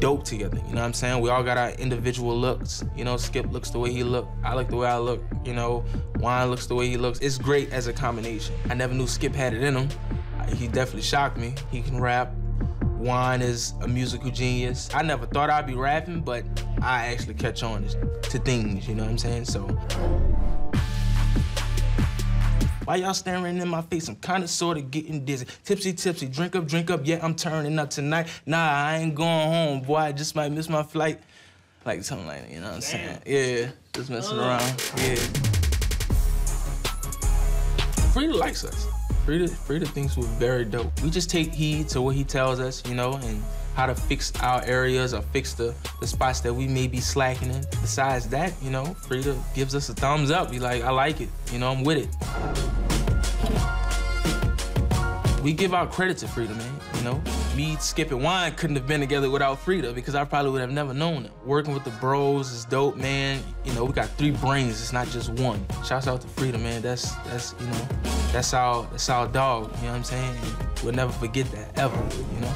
together. You know what I'm saying? We all got our individual looks. You know, Skip looks the way he look. I look the way I look. You know, Juan looks the way he looks. It's great as a combination. I never knew Skip had it in him. He definitely shocked me. He can rap. Juan is a musical genius. I never thought I'd be rapping, but I actually catch on to things, you know what I'm saying? So why y'all staring in my face? I'm kinda sorta getting dizzy. Tipsy, tipsy, drink up, drink up, yeah, I'm turning up tonight. Nah, I ain't going home, boy, I just might miss my flight. Like something like that, you know what I'm saying? Yeah, just messing uh. around, yeah. Freedia likes us. Freedia, Freedia thinks we're very dope. We just take heed to what he tells us, you know, and how to fix our areas or fix the, the spots that we may be slacking in. Besides that, you know, Freedia gives us a thumbs up. Be like, I like it. You know, I'm with it. We give our credit to Freedia, man. You know, me, Skip, and Juan couldn't have been together without Freedia because I probably would have never known her. Working with the bros is dope, man. You know, we got three brains. It's not just one. Shouts out to Freedia, man. That's that's you know, that's our that's our dog. You know what I'm saying? We'll never forget that ever. You know.